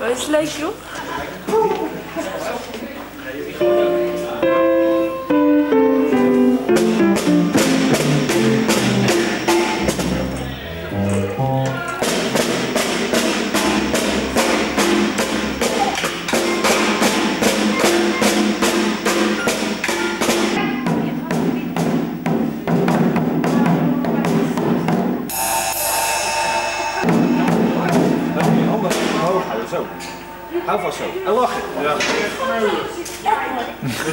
It's like you? Zo. Hou vast zo. En lachen. Ja.